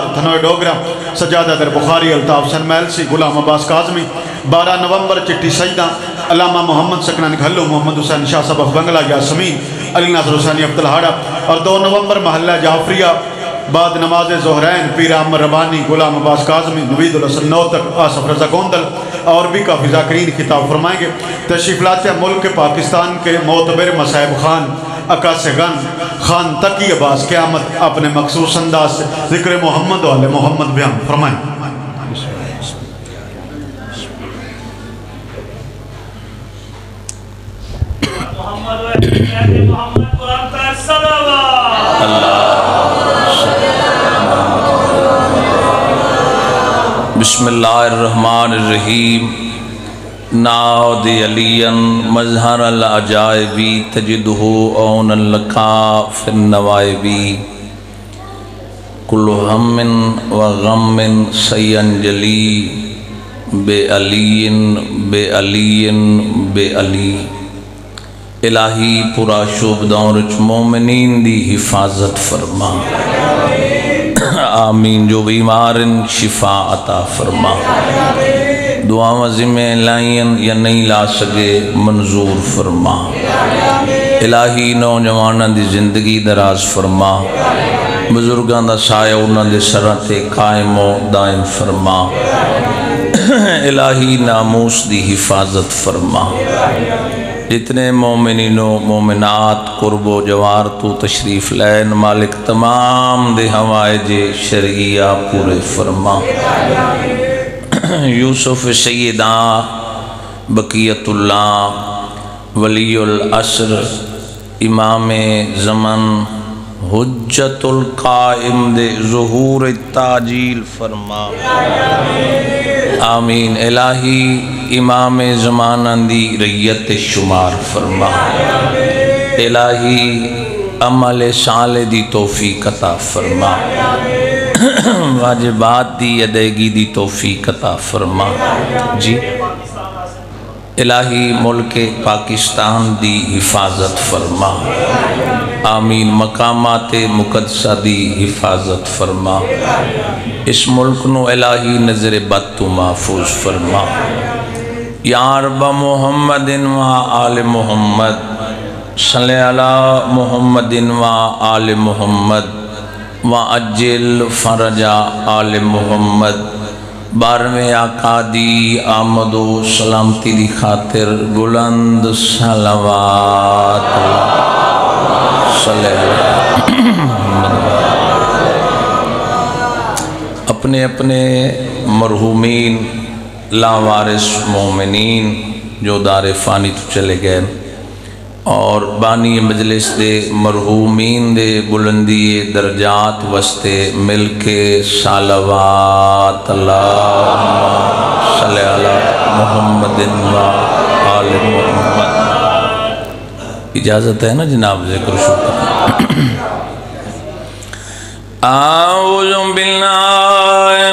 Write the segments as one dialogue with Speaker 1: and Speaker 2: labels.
Speaker 1: धनोय डोगरा। सजादा दर बुखारी, अल्ताफ सनमैल सी, गुलाम अब्बास काजमी। बारह नवंबर चिट्ठी सईदा। अलामा मोहम्मद सकनन घल्लू, मोहम्मद हुसैन शाह सब बंगला, यासमीन, अली नासर हुसैनी अब्दुलहाड़ा और दो नवंबर महल्ला जाफरिया। बाद नमाज़ जहरैन, पीर अमर रबानी, गुलाम अब्बास काजमी, नवीदुल हसन नौतक, आसफ रजा गोंदल। और भी काफ़ी जाकरीन खिताब फरमाएँगे। तशरीफ़ लाते मुल्क पाकिस्तान के मोतबर मसाहब खान। अकाश गन खान तकी अब्बास क़्यामत अपने मखसूस अंदाज से। ज़िक्र मोहम्मद वाले मोहम्मद बयान फरमाएँ।
Speaker 2: बिस्मिल्लाहिर्रहमानिर्रहीम। नाद अलियन मजहर अजायबी तजिदहु ओन लका फिर नवायबी। कुल हमिन व गमिन सैन जली बे अलीन बे अलीन बे अली इलाही पुरा शुभ दौर मोमिनीन दी हिफाजत फरमा। आमीन, जो बीमारन शिफा अता फरमा। दुआ जिम्मे लाइन या नहीं ला सके, मंजूर फरमा। इलाही नौजवानों की ज़िंदगी दराज फरमा। बुज़ुर्गों का साया उन्होंने सर से कायमो दायम फरमा। इलाही नामूस की हिफाजत फरमा। जितने मोमिनो मोमिनात, कुर्बो जवार तू तशरीफ़ लैन, मालिक तमाम दे हवाए जे शरिया पूरे फरमा। यूसुफ सैदा बकीयतुल्ला, वलीउल असर, इमाम ज़मन, हुज्जतुल काइम दे ज़हूर ताजील फरमा। आमीन। इलाही इमाम ज़माना दी रैयत शुमार फरमा। इलाही अमल साल दी तोफ़ी कता फरमा। वाजिबात दी अदायगी दी तोफ़ी कता फरमा। जी। इलाही मुल्क पाकिस्तान दी हिफाजत फरमा। आमीन। मकामात मुकदसा दी हिफाजत फरमा। इस मुल्क नो इलाही नज़र बद तो महफूज फरमा। यार ब मोहम्मद व आल मोहम्मद। सल मोहम्मद व आल मोहम्मद। व अजिल फरजा आल मोहम्मद। बारहवें आकादी आमदो सलामती की खातिर बुलंद अपने अपने मरहूमीन, लावारिस मोमिनीन जो दार फ़ानी तो चले गए। और बानी मजलिस दे मरहूमीन दे बुलंदी दर्जात वस्ते मिल के सालवात मोहम्मद। इजाज़त है ना जनाब ज़िक्र शुक्र। आऊज़ बिल्लाहि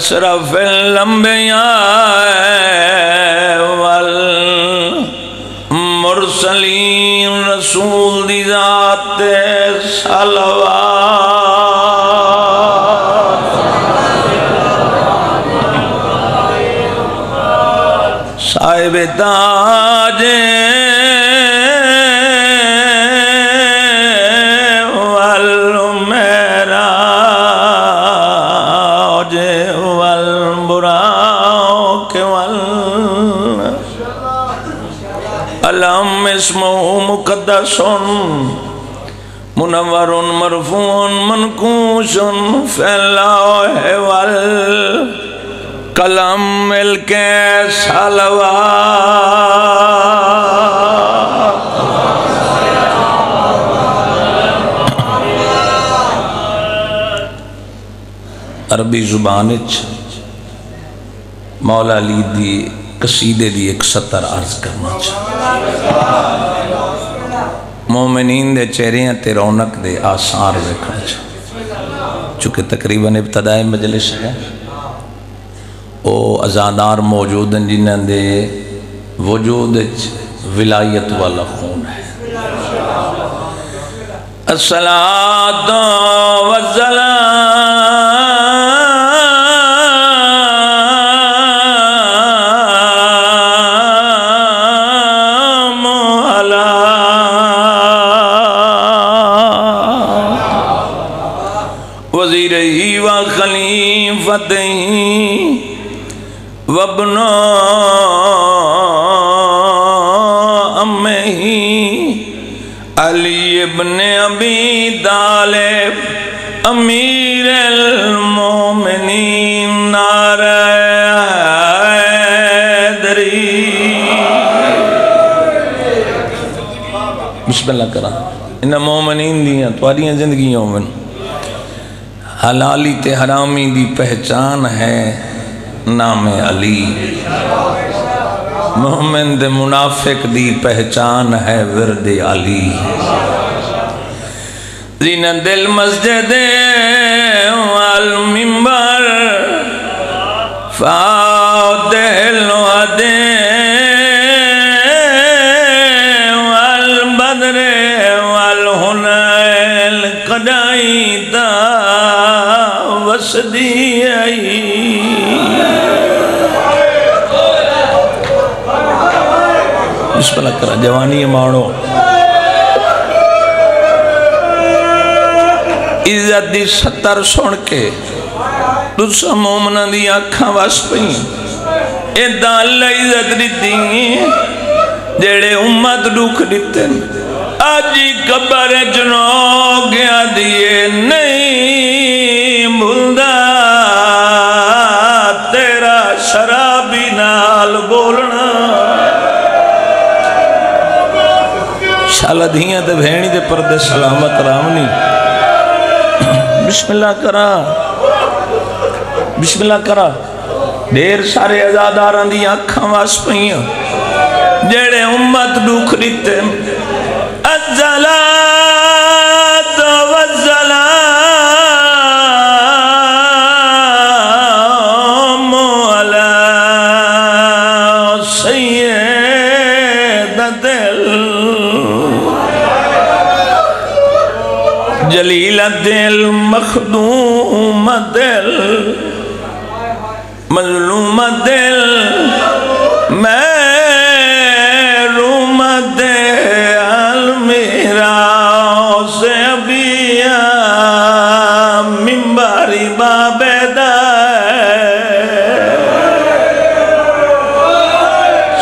Speaker 2: अशरफिल अंबिया वल मुरसलीन रसूल दी जात सलवात साहिब मुकद्दसुन मुनवरुन मरफून मनकूशन फैलाओ वल, कलम मिल के सलवा अरबी ज़ुबान मौला अली दी कसीदे दी एक सत्तर अर्ज़ करना चाह मोमिनीन दे चेहरिया ते रौनक दे आसार वेखण चूँकि तकरीबन इब्तदाई मजलिस है वो अजादार मौजूद हैं जिन्हें के वजूद विलायत वाला खून है। असलात वजला वज़ीर ही व खलीफत वबनो अम्मे ही। अली इब्न अबी तालिब, अमीर मोमिनीन बिस्मिल्लाह करा। इन मोमिनीन दियाँ तुआरियाँ जिंदगियाँ होवन। हलाली ते हरामी दी पहचान है नाम अली। मोहम्मद दे मुनाफिक दी पहचान है विरद अली। जिन दिल मस्जिद मिंबर फातिल वदे बिस्मिल्लाह करा, जवानी माणो। इज़्ज़त दी सत्तर सुन के तुसा मोमना दी अखा वस पई। इदा अल्लाह इज़्ज़त दी जेड़े उम्मत दुख दिते अज कबर चनो गया दिए नहीं। शाला धीया ते भेणी दे परदे सलामत रामनी बिस्मिल्लाह करा बिस्मिल्लाह करा ढेर सारे अजादारा दी अखां वस पईयां जेड़े उम्मत दुख दिते जलील दिल मखदूम दिल मजलूम दिल महरूम दिल मेरा से अबिया मिम्बारी बाबेदा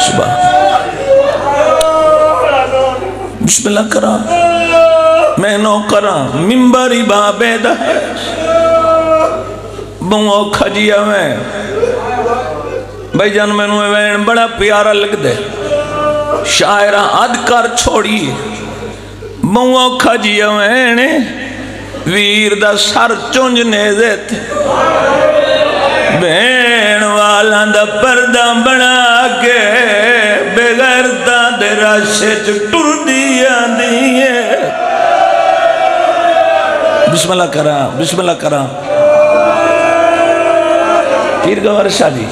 Speaker 2: सुबह बिस्मिल्लाह करा मिम्बरी बाबे बहु औखा जिया मैं। भाई जान, मैनू बड़ा प्यारा लगता है शायरा अद कर छोड़ी बहु औखा जिया वैन वीर दा सर चुंझ ने भेण वाला दा पर्दा बना के, बेगरता दे राशे च टुरदी आंदी है बिस्मिल्लाह करा बिस्मिल्लाह करा। फिर गवर शाह जी,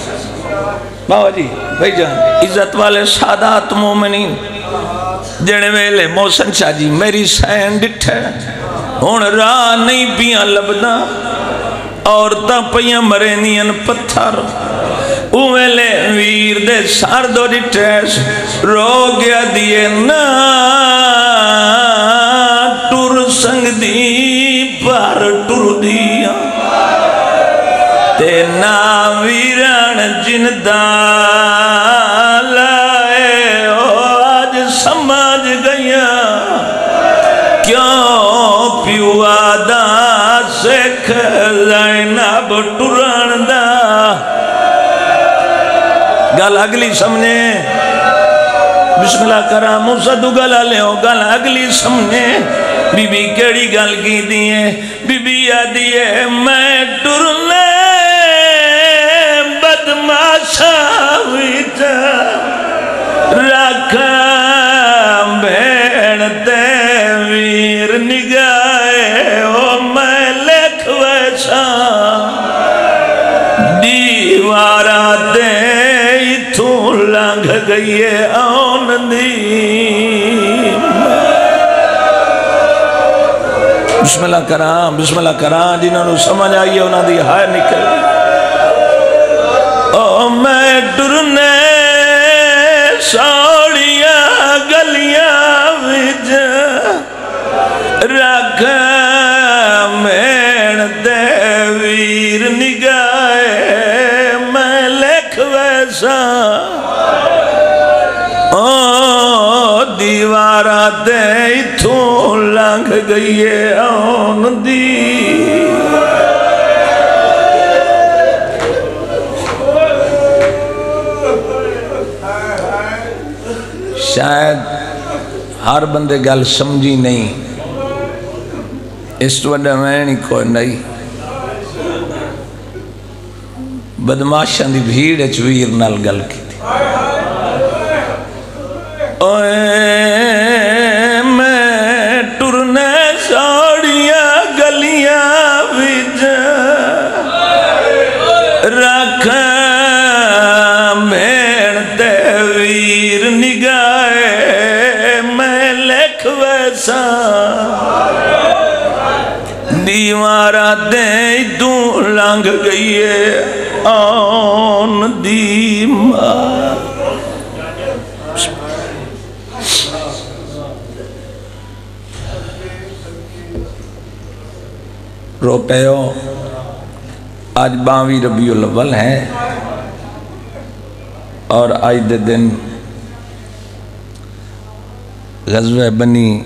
Speaker 2: बाबा जी, भाई जान, इज़्ज़त वाले सादात मोमिनी जने वेले मोहसन शाह जी, मेरी सैन डिठे हूँ राह नहीं पिया लभदा, औरतां पईयां मरेंदियाँ पत्थर। उवेले वीर दे सर दो डिटेस रो गया दिए ना। पर टुर दिया ते ना वीरण ज़िंदा लाए आज समझ गया क्यों पिवा दा सिख जैनब टुरण दा गल अगली समझे बिस्मिल्लाह करा मूसा तू गल लियो गल अगली समझे बीबी केड़ी गल की दिए बीबी आदि है, मैं टुरने बदमाशा रख भेण ते वीर निगाए ओ मैं लिख वैसा। दीवारा ते इथों लंघ गई आन दी। बिस्मिल्लाह करा बिस्मिल्लाह करा जिन्होंने समझ आई है, उन्होंने हाय निकल। ओ, मैं डरने सौड़िया, गलियाँ विच रख मेण दे वीर निगाए मैं लिख वैसा। ओ, दीवारा लंघ गई है आन दी शायद हर बंदे गल समझी नहीं। इस वा मैं नहीं कोई नहीं। बदमाशा की भीड़ वीर नाल गल की रख, मेण ते निगाए मैं लिख वैसा। दीवारा दे तू लंघ गई है आन दी रो पो आज बावी रबी अव्वल है और आज दे दिन गजब बनी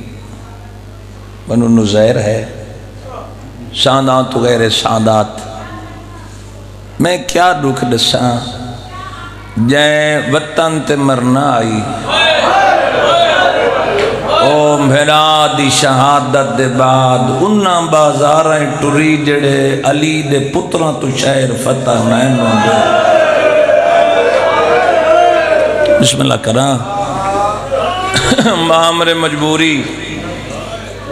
Speaker 2: बनु नुजैर है। शादात वगैरह शादात। मैं क्या दुख दसा? जै वतन ते मरना आई। ओ मेरा दी शहादत दे बाद। उन्ना बाज़ार टुरी जड़े अली दे पुत्रां तो शायर फतह नैन होंदे। बिस्मिल्लाह करा। मामरे मजबूरी,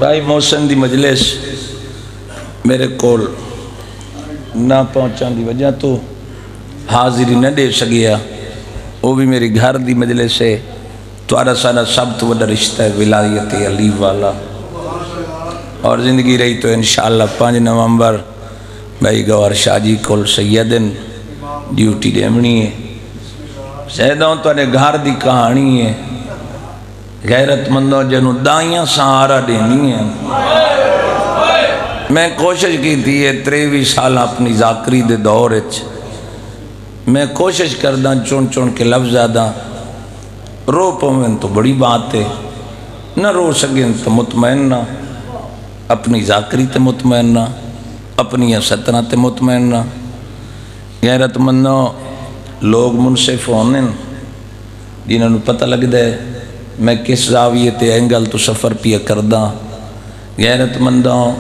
Speaker 2: भाई मोहसन दी मजलिस मेरे कोल ना पहुँचने की वजह तो हाजिरी न दे सकिया वो भी मेरी घर की मजलिस है। थोड़ा सारा सब तो बड़ा रिश्ता है विलायत अली वाला और ज़िंदगी रही तो इन पाँच नवंबर भाई गौर शाह जी को सैयदन ड्यूटी देवनी है शहदों तेरे घर की कहानी है गैरतमंदों जिन्हों दाइया सहारा देनी है मैं कोशिश की है त्रेवी साल अपनी जाकरी के दौर मैं कोशिश करदा चुन चुन के लफ्ज आदा रो पवन तो बड़ी बात है। न रो सकें तो मुतमैन ना। अपनी जाकरी ते मुतमैन ना। अपनी सतना ते मुतमैन ना। गैरतमंदो, लोग मुनसिफ होने जिन्होंने पता लगता है, मैं किस जाविये ते एंगल तो सफ़र पिया करदा। गैरतमंदों,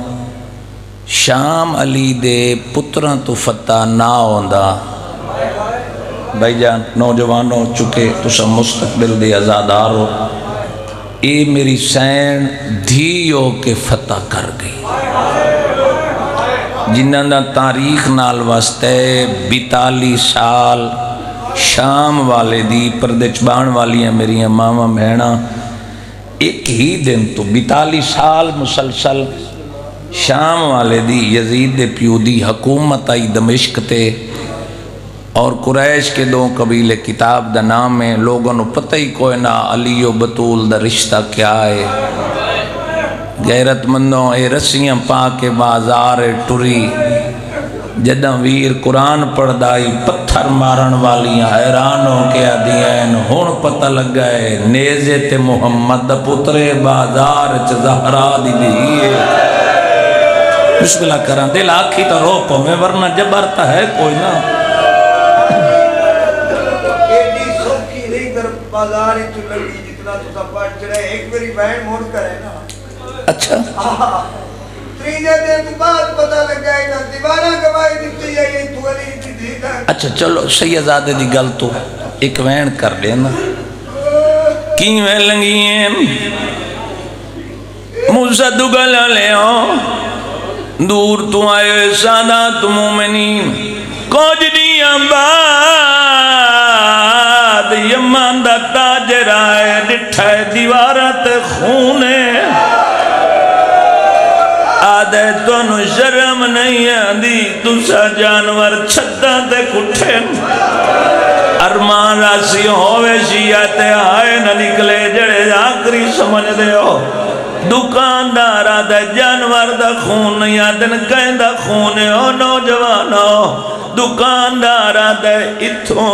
Speaker 2: शाम अली दे पुत्रां तो फता ना आंदा भाईजान नौजवान हो चुके तुम मुस्तकबिल दे आज़ादार हो। ये मेरी सैन धी हो के फतह कर गई। जिन्हों का तारीख नाल वास्ते बिताली साल शाम वाले दी परदे चबाण वालियाँ मेरिया मावा भैन एक ही दिन तो बिताली साल मुसलसल शाम वाले दी यजीद दे प्यू दी हकूमत आई दमिश्क ते और कुरैश के दो कबीले किताब द नाम है, लोगों को पता ही कोई ना अलीओ बतूल का रिश्ता क्या है। गैरतमंदों ये रस्सियाँ पा के बाज़ार टुरी, जदा वीर कुरान पढ़दा ही पत्थर मारन वालियाँ हैरान हो के आदियन हुन पता लगा है, नेजे ते मुहम्मद पुत्रे बाज़ार च जहरा दी दी बिस्मिल्लाह करा, दिल आखी तो रो पवे, वरना जबर तो है कोई ना।
Speaker 3: लगी जितना तुसा पढ़ चढ़े एक मेरी बहन मोड़ करे ना।
Speaker 2: अच्छा।
Speaker 3: त्रीजे दिन बाद पता लगा है ना दीवाना गवाही है ये तू दी
Speaker 2: अच्छा चलो सैयदादे दी गल तो एक वैन कर लेना किवें लंगिए मूसा दुगल लियो दूर तू आयो सादा तू कुछ दियाँ बाद यमन दा दीवारा खून आदे तुम शर्म नहीं आती तुसा जानवर छत्ता ते कुठे अरमान राशि होवे शिया ते आए न निकले जड़े आखरी समझ दे हो दुकानदार आदे जानवर दा खून नहीं आदन कहंदा खून है नौजवानो दुकानदार आदे इथों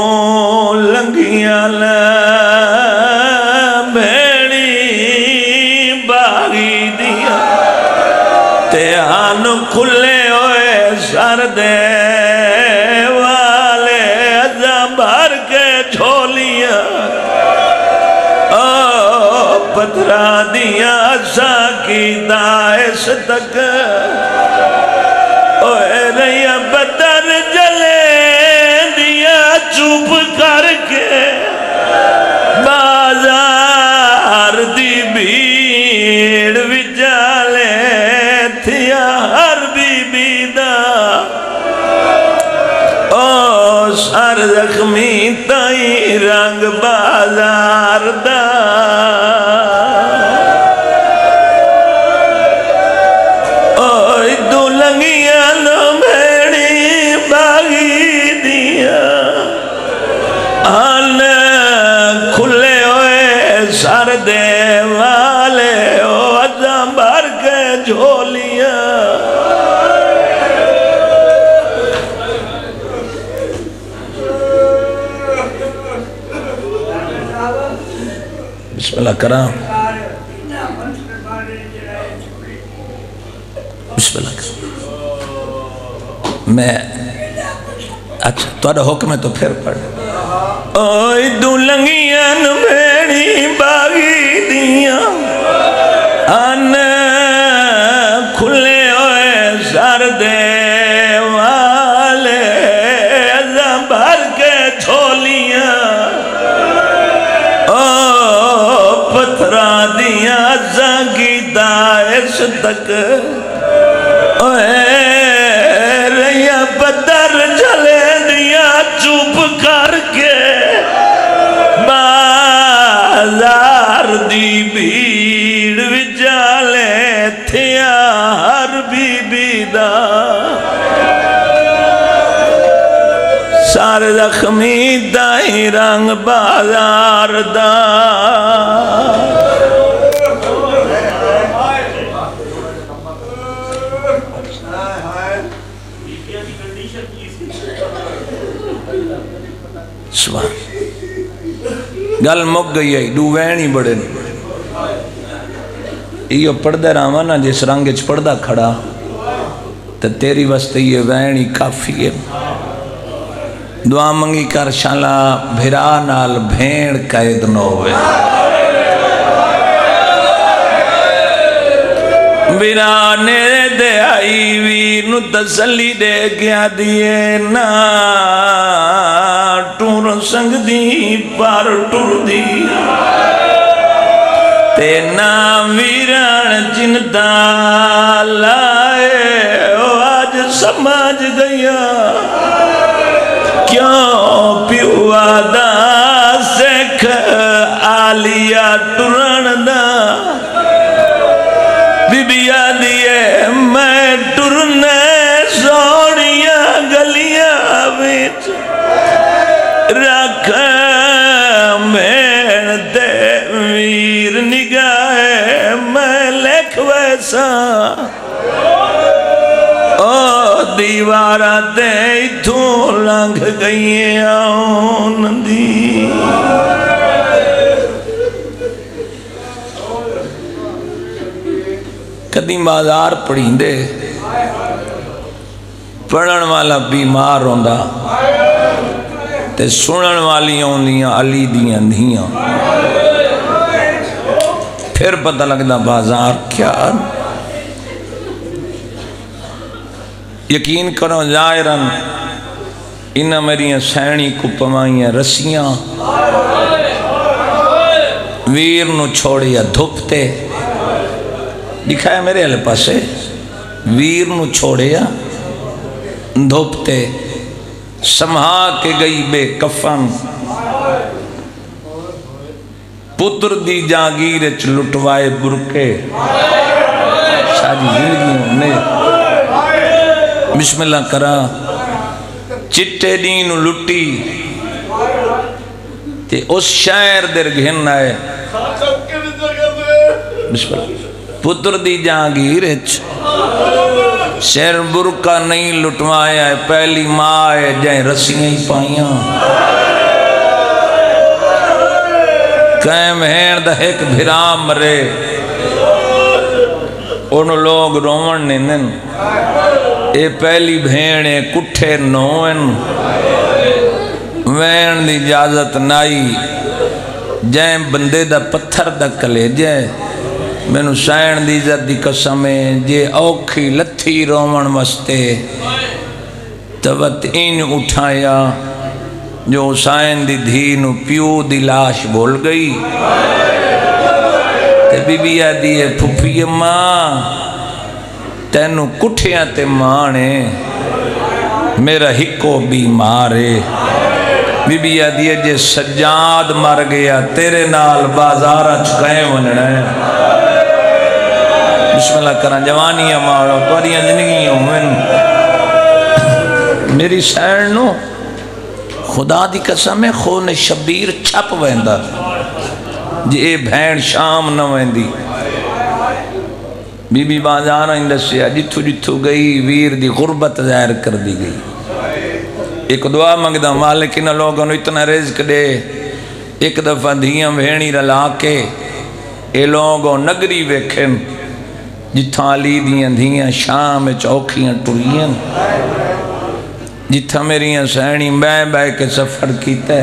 Speaker 2: भेड़ी बागी दिया खुले होए सर दे वाले भर के झोलियाँ ओ पथरा सा की दाइश तक भीड़ विचाले थिया हर बीबी दा ओ सर जख्मी तई रंग बाज़ार दा बिस्मिल्लाह करा। बिस्मिल्लाह मैं अच्छा थोड़ा हुक्म है तो फिर पढ़। ओए बागी दिया अन दिया जागी दाइश तक। रैया बदर जले दिया चुप करके। बाज़ार दी भीड़ विचाले थिया हर बीबी सारे जख्मी दाई रंग बाज़ार दा। गल मुक गई है दू वैन ही बड़े ने। इो पढ़दा रहा ना, जिस रंग च पढ़दा खड़ा तो तेरी वास्ते ये वैन ही काफ़ी है। दुआ मंगी कर, शाला भिरा नाल भेड़ कैद न होवे। बिना नेरे दे आई वीर नु तसली दे गया दिए ना। टूर संग दी पर टुर दी ते ना वीरण चिंता लाए ओ आज समझ गया वैसा ओ दीवारा ते इथों लंघ गई नंदी। कदी बाज़ार पढ़ींदे, पढ़न वाला बीमार होंदा, ते सुनन वाली आउंदियाँ अली दियाँ धियाँ फिर पता लगता बाज़ार क्या यकीन करो जायरन इन मेरिया सैनी को पवाइया रस्सियाँ वीर नु छोड़िया धुपते। दिखाया मेरे वाले पासे, वीर नु छोड़िया धुपते। समहा के गई बेकफन। पुत्र दी जागीर च लुटवाए बुरके। सारी ज़िंदगी ने बिस्मिल्लाह करा। चिट्टे दी नु लुटी ते उस शहर दे घिन आए। पुत्र दी जागीर च सिर बुरका नहीं लुटवाया है, पहली माँ है जै रस्सियाँ ही पाइया। कैम हैण दा एक भिरा मरे। उन लोग रोवन ने ये पहली भेण है कुठे नोन वैन दी इजाज़त नाई जै बंदे दा पत्थर दा कलेजा मैनू सैन दी इज़्ज़त दी कसम है जे औखी लथी रोवण वास्ते तवत इन उठाया जो हुसैन दी धी नु प्यो दी लाश भूल गई बीबी आदि है फुफी माँ तेनू कुठिया ते माने मेरा हिको बीमार है बीबी आदि जे सजाद मर गया तेरे नाल बाज़ार च कहे वनना है बिस्मिल्लाह करा जवानियाँ मारो तुआरियाँ जिंदगियाँ होवन मेरी सैन नु खुदा दी कसम है खून शबीर छप वेंदा जे ए भैन शाम न वेंदी बीबी बाज़ार दसिया जिथू जिथू गई, वीर की गुरबत ज़ाहिर कर दी गई। एक दुआ मंगदा, मालिक इन लोगों इतना रिज्क दे, एक दफ़ा धियाँ भेणी रला के ये लोग नगरी वेखन जिथा अली दियाँ धियाँ शाम चौखियाँ टुरियाँ जिथा मेरिया सैनी बह बह के सफ़र किया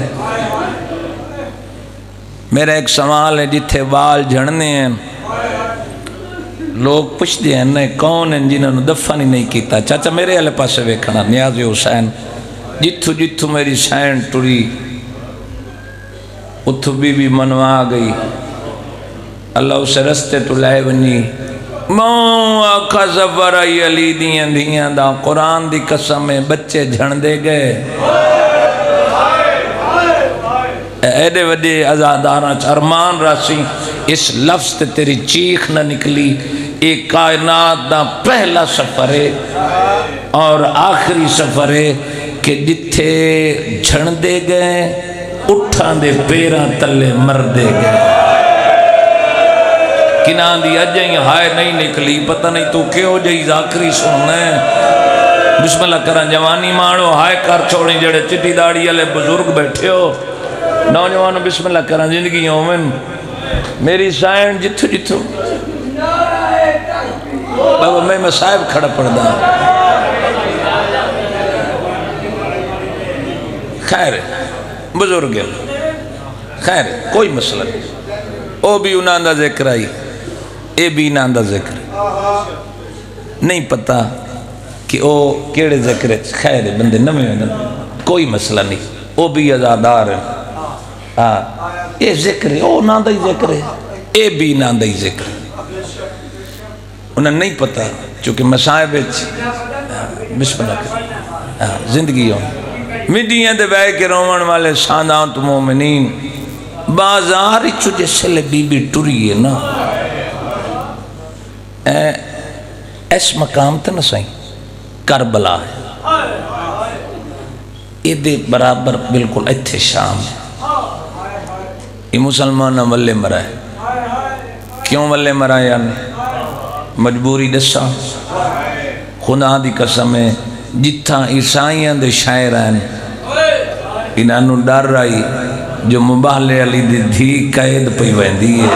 Speaker 2: मेरा एक सवाल है जिथे बाल झड़ने हैं लोग पुछते हैं न कौन है? जिन्होंने दफन ही नहीं किया चाचा, मेरे वाले पास वेखना न्याज हुसैन जिथू जिथू मेरी सैन टुरी उथू बीबी मनवा गई। अल्लाह उस रस्ते तो लै वनी आखा सफ़र आई अली दियाँ धियाँ दा, कुरान दी कसम है, बच्चे झणदे गए। एडे वडे आजादारा अरमान राशि इस लफ्ज तेरी चीख न निकली। ये कायनात का पहला सफ़र है और आखिरी सफ़र है कि जिथे झणदे गए, उठा दे पैर तले मरदे गए। दी अज ही हाय नहीं निकली, पता नहीं तू क्यों जी आखिरी सुनना है। करा, जवानी माणो हाय कर छोड़ी जड़े चिट्टी दाड़ी वाले बुज़ुर्ग बैठे हो। नौजवान बिस्मिल्लाह करा, ज़िंदगी होवन मेरी साइन जिथो जिथो साहब खड़ा पड़ता खैर, बुज़ुर्ग खैर, कोई मसला नहीं। ओ भी उन्हों का ज़िक्र आई ये भी इन्हों का ज़िक्र। नहीं पता कि वो केड़े ज़िक्र खैर बंदे नवे कोई मसला नहीं। वो भी आजादार है। हाँ ये ज़िक्र है वो ना ही ज़िक्र है। ये भी ना ही ज़िक्र उन्हें नहीं पता चूँकि मसायब बिस्मिल्लाह ज़िंदगी मिडिया दे बह के रोवन वाले सादात मोमिनीन, बाज़ार जिसले बीबी टुरी है ना। इस मकाम ते ना सही, करबला है। ये बराबर बिल्कुल इतने शाम ये मुसलमान वल्ले मरा है। क्यों वल्ले मरा यार? मजबूरी दसा। खुदा की कसम है जिथा ईसाइया के शायर हैं इन्हों डर आई, जो मुबाले वाली दी धी कैद पी वही है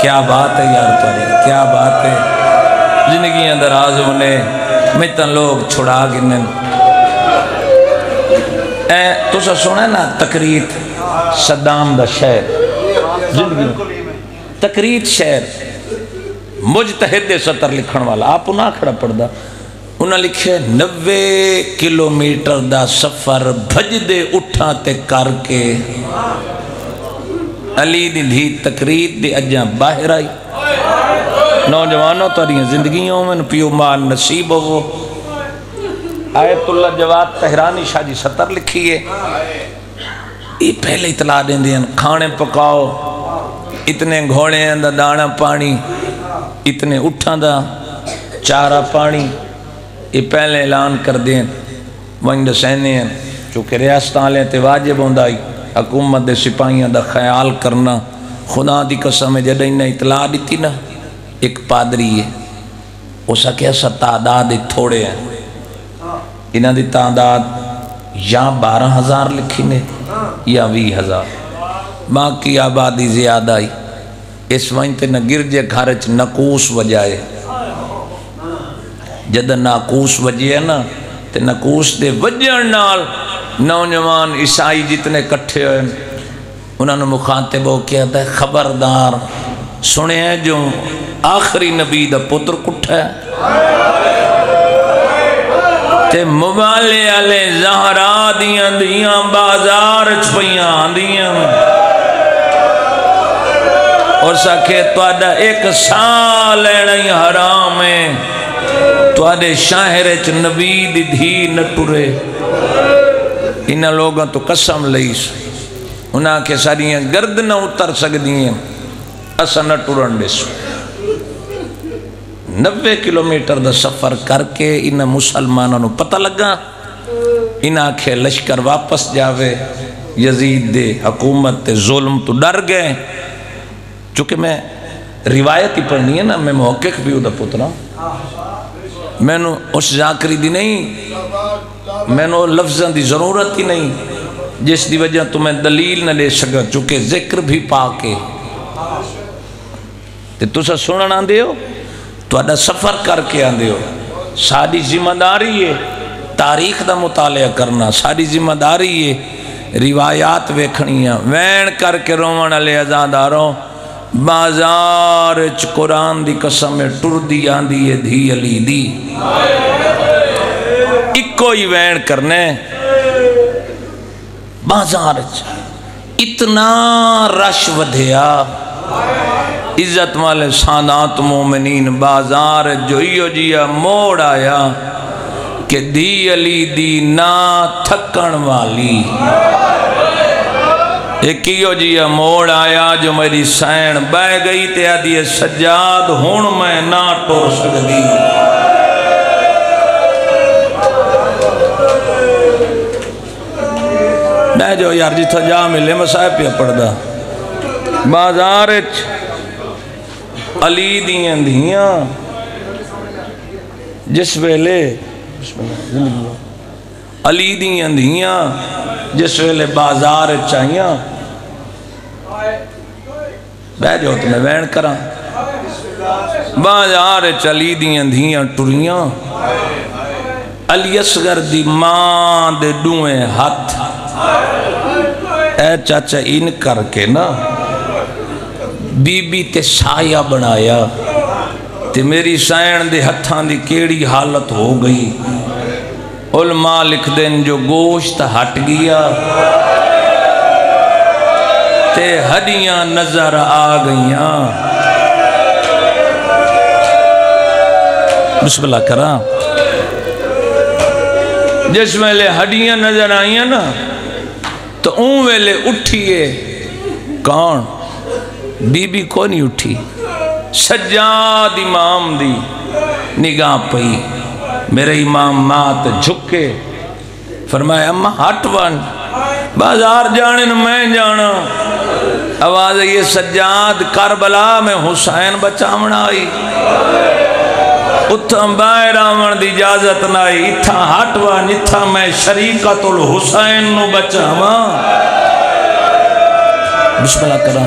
Speaker 2: क्या बात है यार तुरी क्या बात है। ज़िंदगी दराज होने, मैं तो लोग छुड़ा गिने तुसा सुना ना तकरीत सद्दाम दा शहर, ज़िंदगी। तकरीत शहर। मुझ तहद सतर लिखण वाला। आप ना खड़ा पढ़दा। उन्हें लिखे, नब्बे किलोमीटर का सफ़र भजदे उठा ते करके। अली दी धी तकरीर दी अजा बाहर आई। नौजवानों तारियाँ जिंदगियों में पियो मार नसीब हो आयतुल्ला जवाब तहरानी शाह जी सतर लिखी है। ये पहले इतला देंगे खाने पकाओ। इतने घोड़े का दाना पानी, इतने उठा का चारा पानी, ये पहले ऐलान कर दें, वहीं दसैने चूँकि रियासत वाले तो वाजिब होंगे हुकूमत के सिपाहियों का ख्याल करना, खुदा की कसम है जब इन्हें इतला दी ना, एक पादरी है उस आख्या असा तादाद थोड़े हैं। इन्हों की तादाद या बारह हज़ार लिखी ने, या भी हज़ार। बाकी आबादी ज़्यादा आई इस वहीं ते न गिरजे च, नकूस वजाए। जद नाकूस वजे ना तो नकूस के वज़न नाल नौजवान ईसाई जितने कट्ठे हुए उन्होंने मुखातिब हो कहता है, खबरदार। सुने जो आखिरी नबी का पुत्र कुठा ते मुबाले वाले जहरा दियाँ दियाँ बाज़ार च आंदियाँ और सके तुहाडा एक साह लेना ही हराम है। तुहाडे शहर च नबी दी न टुरे। इन्होंने लोगों तो कसम लई उन्हें आखे सारिया गर्दन उतर सकती असा न टुरन दिसो। नब्बे किलोमीटर का सफ़र करके इन मुसलमानों पता लगा इन आखे लश्कर वापस जावे। यजीद दे हुकूमत ते जुल्म तो डर गए। चूँकि मैं रिवायत ही पढ़नी है ना मैं मौके भी उदा पुत्रा मैनू उस जाकरी दी नहीं मैनू लफ्ज़ों की ज़रूरत ही नहीं जिस दी वजह तो मैं दलील न ले सका चूँकि जिक्र भी पा के ते तुसा सुनना आंदे हो ਤੁਹਾਡਾ ਸਫ਼ਰ ਕਰਕੇ ਆਂਦੇ ਹੋ ਸਾਡੀ ਜ਼ਿੰਮੇਵਾਰੀ ਹੈ ਤਾਰੀਖ ਦਾ ਮੁਤਾਲਿਆ ਕਰਨਾ ਸਾਡੀ ਜ਼ਿੰਮੇਵਾਰੀ ਹੈ ਰਿਵਾਇਤ ਵੇਖਣੀਆਂ ਵੈਣ ਕਰਕੇ ਰੋਵਣ ਵਾਲੇ ਆਜ਼ਾਦਾਰੋਂ बाज़ार च कुरान की कसम टुरदी आंदी है, धी अली दी। इको ही वैन करने बाज़ार च इतना रश वधिया। इज़्ज़त वाले सानात मोमिनीन, बाज़ार जो इो जिया मोड़ आया कि दी अली दी ना थकन वाली। एक जिया मोड़ आया, जो मेरी सैन बह गई ते आदि सजाद हूँ मैं ना टुर सकती बह जाओ यार जिथा जा मिले, मैं साहब पिया पढ़दा। बाज़ार अली दियाँ धियाँ जिस वेले अली दियाँ धियाँ जिस वेले बाज़ार चाहिया बह जाओ तो मैं वैन करा। बाज़ार चली दियाँ धियाँ टुरियाँ। अली असगर दी माँ दे डूए हथ ए चाचा, इन करके ना, बीबी ते साया बनाया, ते मेरी सैन दे हथां दी केड़ी हालत हो गई। उलमा लिख देन जो गोश्त हट गया, ते हड्डियाँ नज़र आ गई बिस्मिल्लाह करा जिस वेले हड्डियाँ नज़र आईया ना तो ऊ वेले उठिए, कौन? बीबी को नहीं उठी। सज्जाद इमाम दी निगाह पई। मेरे इमाम मात झुके। फरमाया अम्मा, हट वन बाज़ार जाने न मैं जाना। आवाज़ ये सज्जाद करबला में हुसैन बचावना आई। उथा बाहर आवन की इजाज़त ना आई। इथा वन निथा मैं शरीकतुल हुसैन नु बचावा। बिस्मिल्लाह करा।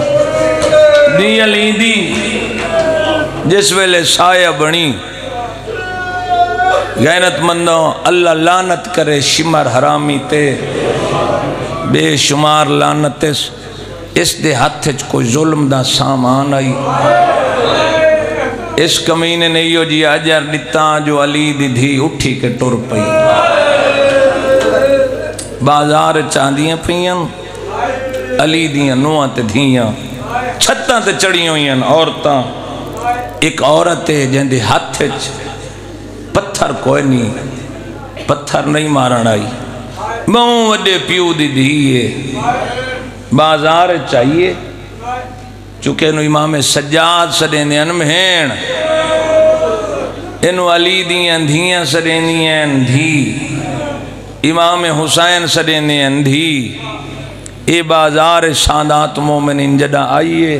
Speaker 2: दी अली दी जिस वेले साया बनी गैरतमंदों, अल्लाह लानत करे शिमर हरामी ते। बेशुमार लानत इस दे हथ च कोई जुल्म दा सामान आई। इस कमीने ने यो जी अजर दिता जो अली दी धी उठी के टुर पई। बाज़ार चांदियाँ पियाँ अली दियाँ नुआं ते धियाँ छत्तां ते चढ़ियाँ हुई औरतां। एक औरत है जिंदे हथ पत्थर कोई नहीं। पत्थर नहीं मारण आई। बहु वे प्यू दी धी बाज़ार चाहिए चुके इमाम सज्जाद सदेंदे भेण इन अली दियाँ धियाँ सदेंदियाँ धी। इमाम हुसैन सदेंदे धी। ए बाज़ार शादात मोमिन जदा आइए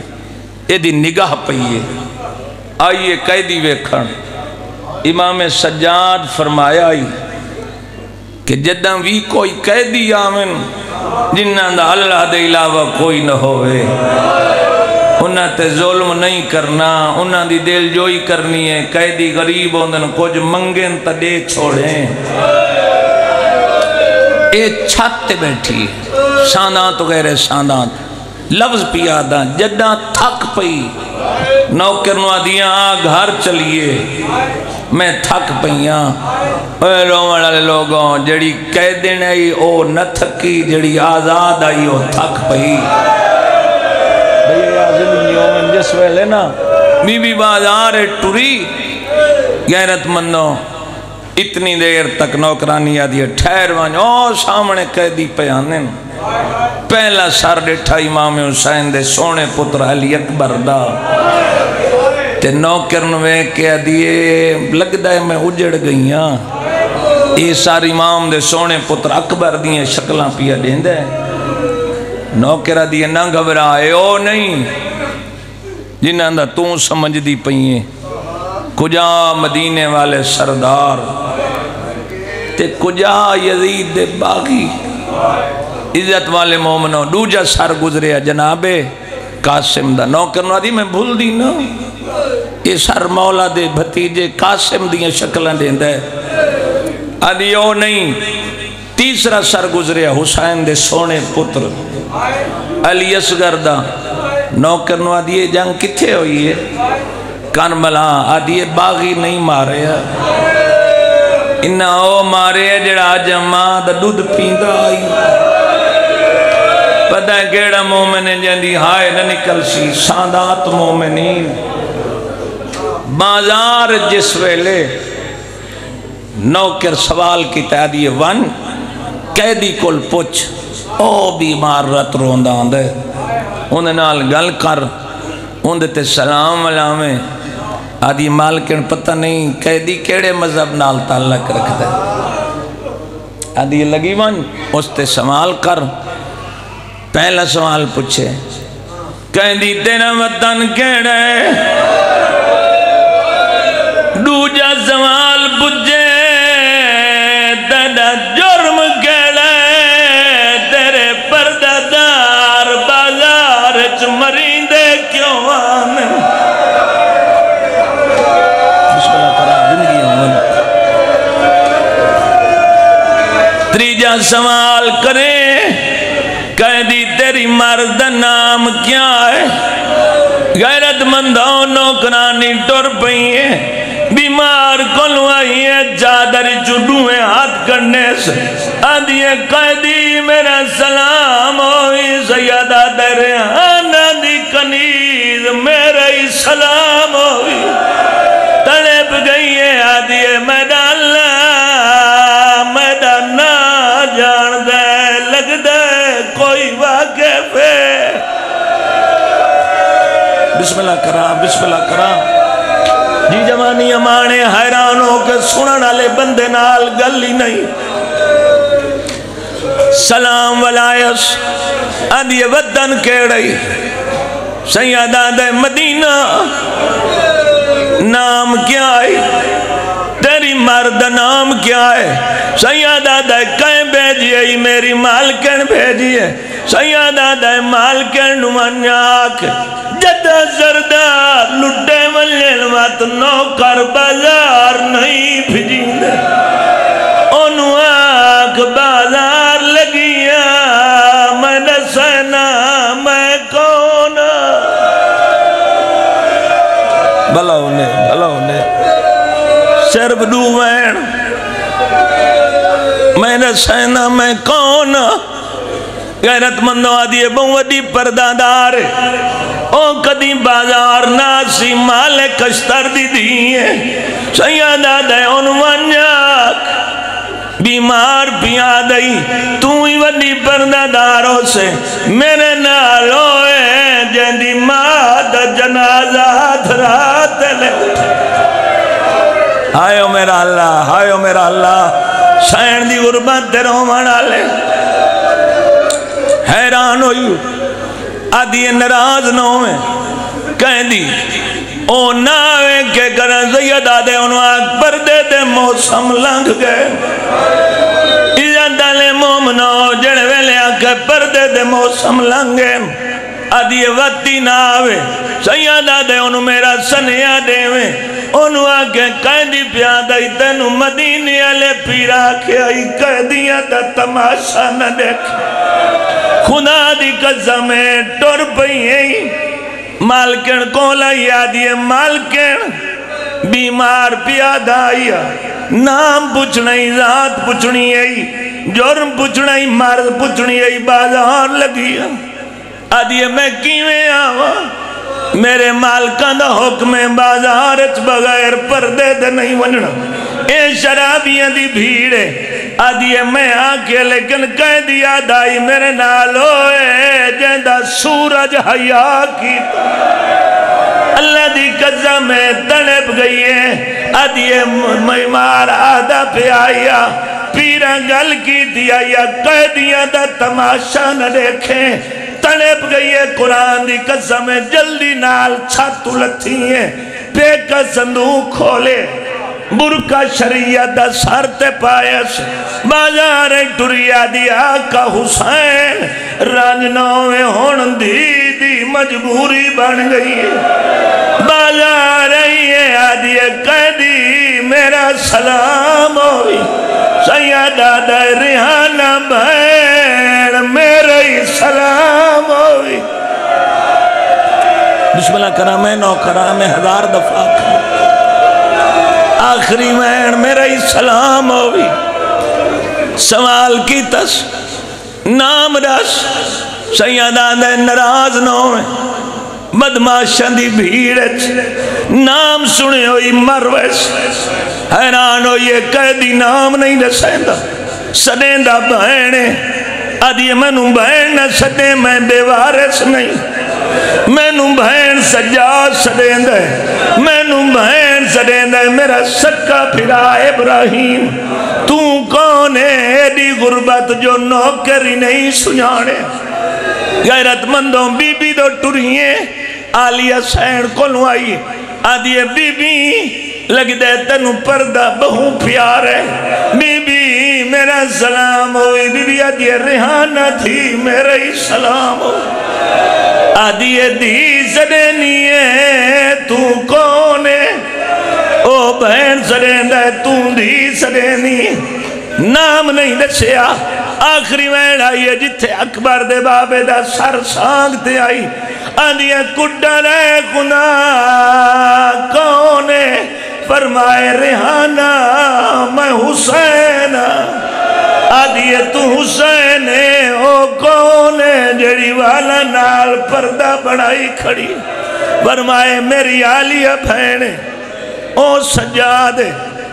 Speaker 2: यदी निगाह पईए। आइए कैदी वेखण। इमाम सज्जाद फरमाया आई कि जदा भी कोई कैदी आवन, जिन्हों अल्लाह के इलावा कोई न हो उन्होंने जुल्म नहीं करना उन्होंने दिल जोई करनी है। कैदी गरीब होंगे कुछ मंगे तो दे छोड़े। ये छत बैठी शादात वगैरह शादात लफ्ज पिया जदा थक पई नौकर आ घर चलिए। मैं थक पईया। रोवन वाले लोगों जड़ी कह दिन आई, ओ न थकी जड़ी आज़ाद आई, ओ थक पई। जिस वेले ना बीबी बाज़ार टुरी, गैरतमंदों, इतनी देर तक नौकरानी आदि ठहर वनो सामने कैदी पयाने पहला सर डिठा इमाम हुसैन दे सोने पुत्र अली अकबर दा। ते नौकर के आदिए लगता है मैं उजड़ गई हाँ ये सारे इमाम दे सोने पुत्र अकबर दियाँ शक्ल पिया देंदा नौकर आदिए ना घबराए ओ नहीं जिन्हों का तू समझती पई है कुजा मदीने वाले सरदार ते कुजा यजीद दे बागी इज़्ज़त वाले मोमनो दूजा सर गुजरिया जनाबे कासिम दा नौकर आदि मैं भूल दी ना ये सर मौला दे भतीजे कासिम दियाँ शक्ल देंदा ओ नहीं, तीसरा सर गुजरिया हुसैन दे सोने पुत्र। अली असगर दा नौकर आदि जंग कितने हुई है? कन मला आदि बागी नहीं मारे इन्ना ओ मारे जड़ा अज माँ का दुध पींदा आई। पता केड़ा मोमिन जंदी हाय न निकल सी सादात मोमिनीन। बाज़ार जिस वेले नौकर सवाल किया दिए वन, कैदी को पुछ, ओ बीमार रत रोंदा आंदा उन्हें नाल गल कर, उन्हें ते सलाम मलावे आदि मालकिन पता नहीं, कैदी केड़े मज़हब नाल ताल्लक रखता आदि लगी वन उसते सवाल कर, पहला सवाल पूछे कहती तेरा वतन केड़ा? सवाल पूछे तेरा जुर्म केड़ा तेरे परदादार बाज़ार च मरींदे क्यों आन? तीजा सवाल करें कहदी तेरी मर्द नाम क्या है? गैरतमंदों नौकरानी टुर पई है। बीमार को आई है, चादर चुडूए हाथ करने से। आदिए कैदी, मेरा सलाम होई सैयदा तेरे दी कनीज, मेरा ही सलाम होई। तड़प गई है आदिए मैदान मैदान ना जान दे, लगदा कोई वाकिफ है बिस्मिल्लाह करा बिस्मिल्लाह करा। जी जवानी अमाने हैरान हो के सुनने बंदे नाल गल ही नहीं। सलाम वलायस, आदि वदन केड़ी? सैयदा दे मदीना। नाम क्या है? तेरी मर्द नाम क्या है? सैया दादा कह, भेजिए मेरी मालकन भेजिए। सैया दादा मालकन मन्याक जदा सरदा लुटे वाले मत नौकर बाज़ार नहीं फिजींदे। ओनू आख बाज़ार मैं दसना मैं कौन गैरतमंदों आदि बहु वडी परदादार। ओ, कदी बाज़ार ना सी माले कश्तर दी दी है। सैयदा दे उन वन्याक बीमार पिया दई। तू ही वडी परदादारों से। मेरे नाल होए, जंदी माँ दा जनाजा रात हायो मेरा अल्लाह, हायो मेरा अल्लाह। सैन दी गुरबत रोवण वाले हैरान होई, आदि नाराज़ न होवे। कहंदी, ओ ना के कर दे मौसम लंघ गए। इजादले मोमनो जड़े वेले आके मौसम लंघे। आदि वती ना आवे। सैयदा दे उन मेरा सनिया देवे। ओनू आके कहदी पिया दई, तेन मदीने वाले पीरा के आई कहदिया दा तमाशा न देख। खुदा दी कसम टुर पई मालकन को लाई आदि मालकन बीमार पिया दाइया नाम पूछना ही रात पूछनी आई जुर्म पूछना ही, मर्द पूछनी आई बाज़ार लगी आदि मैं किवें आवा? मेरे मालका का हुक्म है, बाज़ार च बगैर पर्दे दे नहीं वजना ये शराबियाँ दी भीड़ है। आदि मैं आके लेकिन कह दिया दाई मेरे नाल होए, जेंदा सूरज हया की अल्लाह दी कसम में तड़प गई है। आदि मार आदा पे आया, पीरा गल की दिया या कह दिया दा तमाशा न देखे। तड़प गई है, कुरान की कसम है, जल्दी नाल छत लथी है बेका संदूक खोले। बुरका शरिया दा सर ते पायस बाज़ार टुरिया दिया का हुसैन राजनावे हुन दी दी मजबूरी बन गई है। बाज़ार है आदि कैदी मेरा सलाम होई। सैयदा दा रिहाना भैन मेरा ही सलाम बिस्मिल्लाह करा मैं, नौ करा मैं, हज़ार दफ़ा आखिरी मैन मेरा ही सलाम होवी सवाल की तस, नाम दस सैयदा दे नाराज़ न होवे बदमाशा की भीड़ नाम सुने हुई मरवस। हैरान होइए, कैदी नाम नहीं दसेंदा सदेंदा भैन आदि मैनू भैन न सदे मैं बेवारस नहीं। मैनू भैन सजा सदेंद मैनू भैन सदेंद मेरा सक्का फिरा इब्राहिम। तू कौन है एडी गुरबत जो नौकरी नहीं सुझाने गैरतमंदों बीबी तो टुरिए, आलिया सैन को आई। आदि बीबी, लगदे तेन पर्दा बहु प्यार है। बीबी मेरा सलाम हो बीबी आदि रिहाना थी, मेरा ही सलाम हो। आदि दी सदेनी है तू कौन है? ओ बहन सदेंदा तू दी सदेनी नाम नहीं दसिया आखिरी वैन आई है जिथे अकबर दे बाबे दा सर सांग ते आई। आदिया कुड्डा रे खुदा कौन है? फरमाए, रेहाना, मैं हुसैन आदि तू हुसैन ओ कौन जड़ी वाला नाल पर्दा बनाई खड़ी? फरमाए, मेरी आलिया भैन ओ सजाद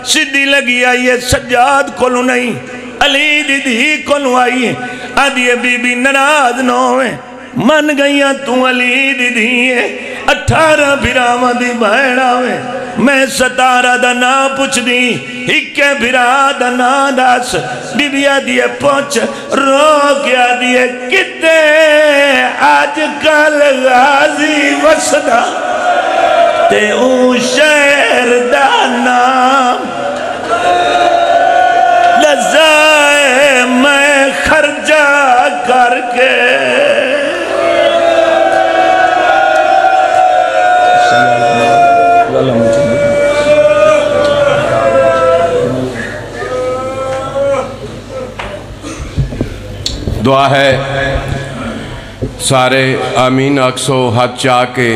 Speaker 2: सीधी लगी आई है सजाद को नहीं, अली दीदी को आई है। आदि बीबी नाराज़ न मन गई तू अली दीदी है। अठारह बिराव की भैन आवे। मैं सतारा का ना पुछदी, इक्के बिरा का ना दस। बीबिया दिए पुछ, रो क्या दिए? कि अज कल गाजी वसदा। ते शहर का नाम। लजाए मैं खर्चा करके
Speaker 4: दुआ है। सारे आमीन अक्सो हाथ चाह के